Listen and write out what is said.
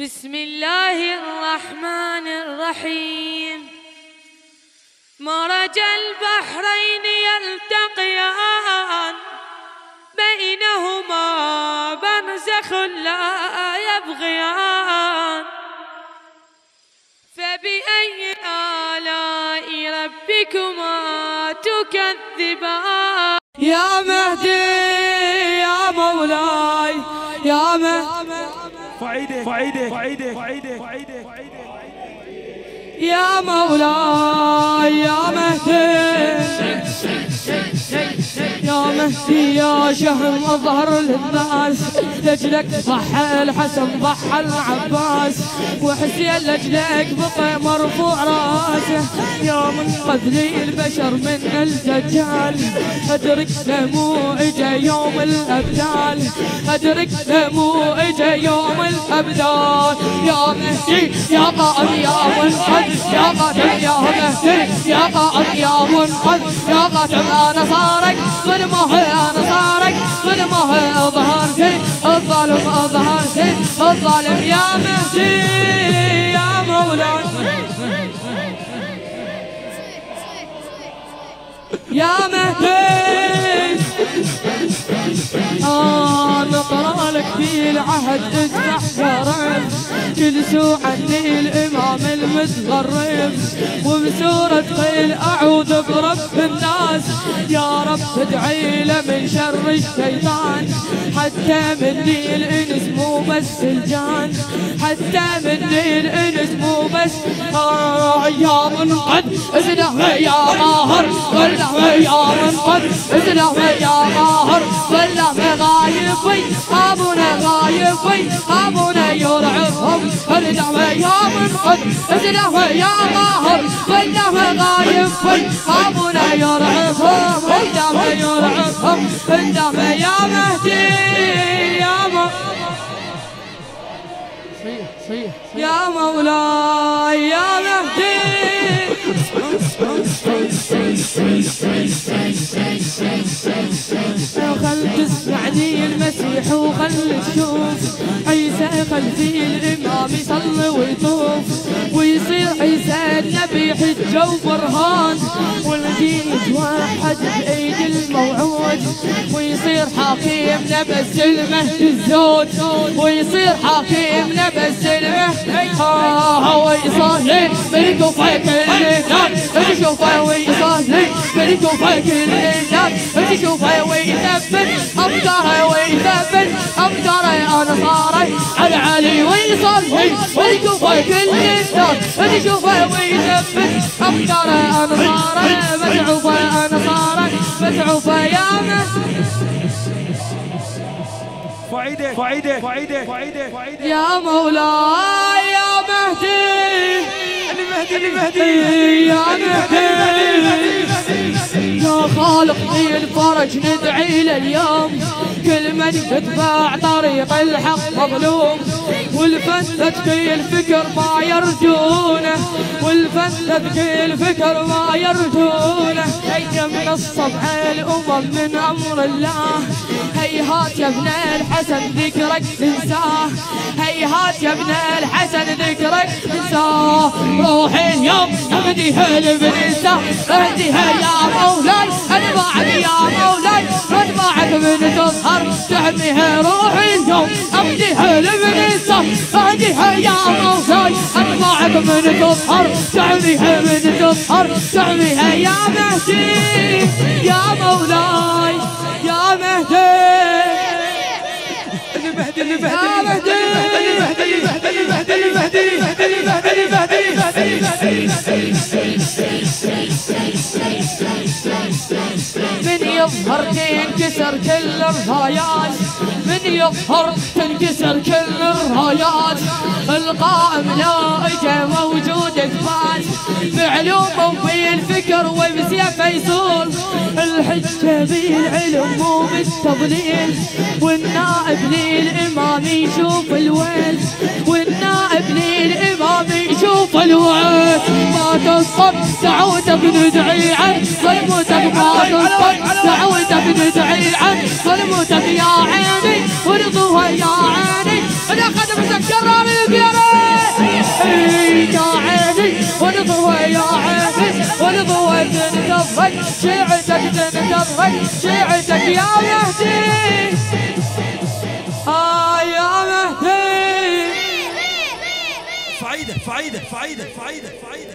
بسم الله الرحمن الرحيم. مرج البحرين يلتقيان بينهما برزخ لا يبغيان. فبأي آلاء ربكما تكذبان؟ يا مهدي يا مولاي يا مهدي. فعيدك يا مولاي يا مهدي. يا مهدي يا شهم أظهر للناس. لجلك ضحى الحسن ضحى العباس. وحسين لجلك بقى مرفوع راسه. يا منقذ لي البشر من الدجال أدرك لمو اجا يوم الأبدال. أدرك لمو اجا يوم الأبدال. يا مهدي يا قائد يا منقذ. يا قاتل يا مهدي. يا قائد يا منقذ. يا قاتل أنا صارك ظلمه الظالم يا مهدي يا مولاي يا مهدي. آه نقرأ لك في العهد اسمع جلسوا عني الامام المتغرب وبسورة قيل أعوذ برب الناس. يا رب ادعي له من شر الشيطان حتى مني الانس مو بس الجان. حتى مني الانس مو بس آه يا منقذ ازله يا قاهر والله يا منقذ ازله يا قاهر والله غايبي ابونا غايبي ابونا يرعبهم الدعوة يا منقذ ازله يا قاهر والله غايبي ابونا يرعبهم الدعوة يرعبهم الدعوة يا مهدي يا يا مولاي يا مهدي خل تسمعني المسيح وخل تشوف عيسى خلفي الإمام يصلي ويطوف ويصير عيسى النبي حجه وبرهان والدين يتوحد بايد الموعود ويصير حاكمنا بس المهد الزود. ويصير حاكمنا بس المهد ويصلي بالكوفة كل الناس تشوفه ويصلي بالكوفة كل الناس افكاره أنا صاري. على علي ويصلي بالكوفة كل الناس تشوفه ويثبت افكاره أنا صاري متعوفه أنا صاري متعوفه يا فعيدك فعيدك فعيدك فعيدك يا مولاي يا مهدي. المهدي المهدي يا مهدي يا خالقي الفرج ندعي لليوم. كل من يتبع طريق الحق مظلوم. والفن تذكي الفكر ما يرجونه والفن تذكي الفكر ما يرجونه هيا من الصبع الأمم من أمر الله؟ هيهات يا ابن الحسن ذكرك تنساه هيهات يا ابن الحسن ذكرك تنساه روحي اليوم اهديها لبنسا اهديها يا مولاي أنا معك يا مولاي. رد معك من تظهر تحميها روحي اليوم اهديها لبنسا اهديها يا مولاي أنا معك من تظهر تحميها من تظهر تحميها يا مهدي يا مولاي يا مهدي. من يظهر تنكسر كل الرايات من يظهر تنكسر كل الرايات القائم لا اجا موجود اثبات بعلومه وبالفكر وبسيفه يصول الحجه بالعلم مو بالتضليل والنائب للإمام يشوف الويل. والنائب للإمام يشوف الويل. ما تصب دعوتك ندعي عن ظلمتك ما تصب دعوتك ندعي عن ظلمتك يا عيني. ورضوها يا عيني. أنا قد مسكر رد شيعتك تنقض رد شيعتك يا مهدي! آه يا مهدي! فعيدة فعيدة فعيدة فعيدة فعيدة.